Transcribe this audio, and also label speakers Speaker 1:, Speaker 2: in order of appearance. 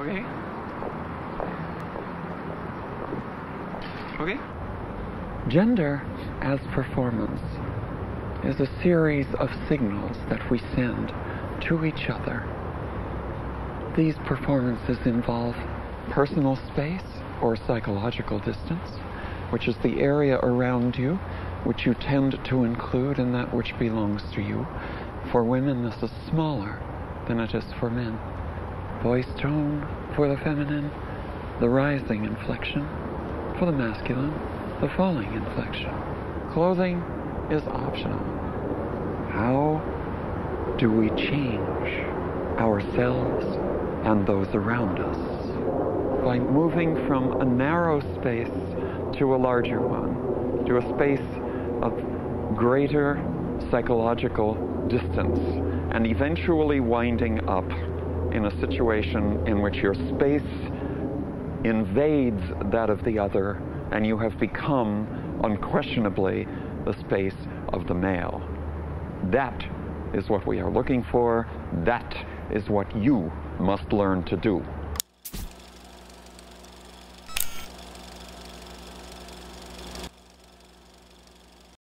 Speaker 1: okay? Okay?
Speaker 2: Gender as performance is a series of signals that we send to each other. These performances involve personal space or psychological distance, which is the area around you which you tend to include in that which belongs to you. For women, this is smaller than it is for men. Voice tone for the feminine, the rising inflection for the masculine, the falling inflection. Clothing is optional. How do we change ourselves and those around us? By moving from a narrow space to a larger one, to a space of greater psychological distance, and eventually winding up in a situation in which your space invades that of the other, and you have become unquestionably the space of the male. That is what we are looking for. That is what you must learn to do.